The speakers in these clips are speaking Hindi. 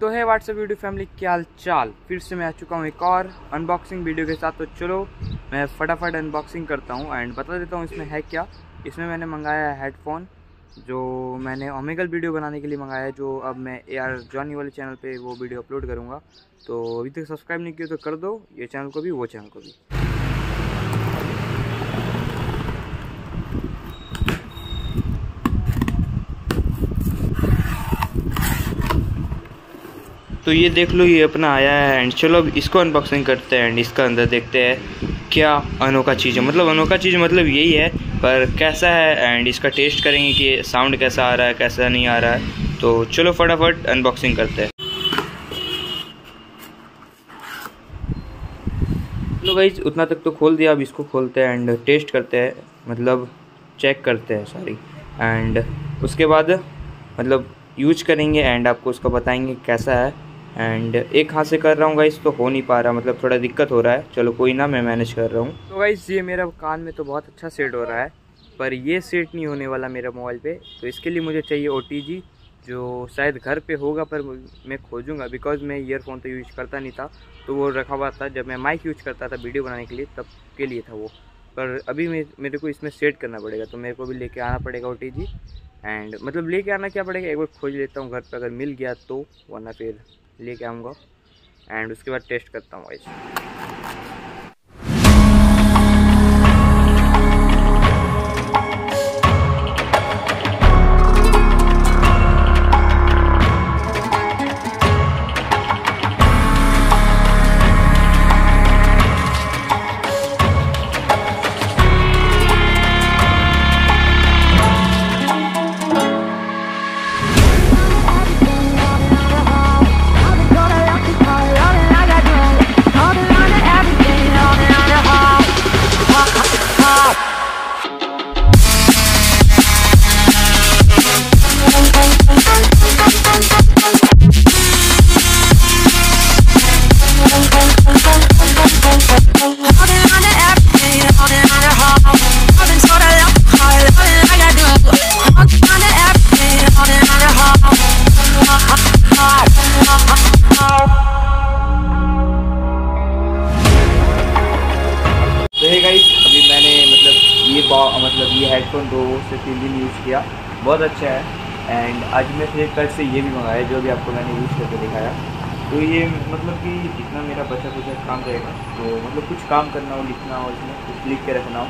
तो है व्हाट्सअप वीडियो फैमिली, क्या चाल फिर से मैं आ चुका हूँ एक और अनबॉक्सिंग वीडियो के साथ। तो चलो, मैं फटाफट अनबॉक्सिंग करता हूँ एंड बता देता हूँ इसमें है क्या। इसमें मैंने मंगाया है हेडफोन जो मैंने ओमेगल वीडियो बनाने के लिए मंगाया है, जो अब मैं ए आर जॉनी वाले चैनल पे वो वीडियो अपलोड करूँगा। तो अभी तक सब्सक्राइब नहीं किया तो कर दो, ये चैनल को भी, वो चैनल को भी। तो ये देख लो, ये अपना आया है एंड चलो अब इसको अनबॉक्सिंग करते हैं एंड इसका अंदर देखते हैं क्या अनोखा चीज़ है। मतलब अनोखा चीज़ मतलब यही है, पर कैसा है एंड इसका टेस्ट करेंगे कि साउंड कैसा आ रहा है, कैसा नहीं आ रहा है। तो चलो फटाफट अनबॉक्सिंग करते हैं। चलो भाई उतना तक तो खोल दिया, अब इसको खोलते हैं एंड टेस्ट करते हैं। मतलब चेक करते हैं सॉरी एंड उसके बाद मतलब यूज़ करेंगे एंड आपको उसका बताएँगे कैसा है। एंड एक हाथ से कर रहा हूँ गाइस तो हो नहीं पा रहा मतलब थोड़ा दिक्कत हो रहा है। चलो कोई ना, मैं मैनेज कर रहा हूँ। तो गाइस ये मेरा कान में तो बहुत अच्छा सेट हो रहा है, पर ये सेट नहीं होने वाला मेरा मोबाइल पे। तो इसके लिए मुझे चाहिए ओटीजी जो शायद घर पे होगा, पर मैं खोजूँगा बिकॉज़ मैं ईयरफोन तो यूज़ करता नहीं था। तो वो रखा हुआ था, जब मैं माइक यूज़ करता था वीडियो बनाने के लिए, तब के लिए था वो। पर अभी मेरे को इसमें सेट करना पड़ेगा तो मेरे को भी लेके आना पड़ेगा ओटीजी एंड मतलब लेके आना क्या पड़ेगा, एक बार खोज लेता हूँ घर पर अगर मिल गया तो वरना फिर। लेके आऊँगा। एंड उसके बाद टेस्ट करता हूँ वाइज मतलब ये मतलब ये हेडफोन दो से तीन दिन यूज़ किया। बहुत अच्छा है। एंड आज मैं फ्लिपकार्ट से ये भी मंगाया, जो भी आपको मैंने यूज़ करके दिखाया। तो ये मतलब कि जितना मेरा बचा कुछ काम रहेगा तो मतलब कुछ काम करना हो, लिखना हो, इसमें कुछ लिख के रखना हो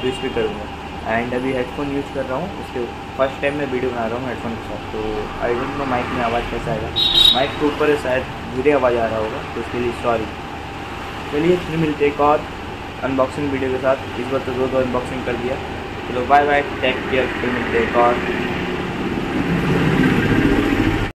तो इस पर करूँगा। एंड अभी हेडफोन यूज़ कर रहा हूँ, उसके फ़र्स्ट टाइम मैं वीडियो बना रहा हूँ हेडफोन के साथ। तो आई डोंट नो माइक में आवाज़ कैसा आएगा। माइक के ऊपर शायद बुरे आवाज़ आ रहा होगा तो उसके लिए सॉरी चलिए फिर मिलते एक और अनबॉक्सिंग वीडियो के साथ इस बार तो दो दो अनबॉक्सिंग कर दिया। चलो बाय बाय टेक केयर फिर मिलते एक और।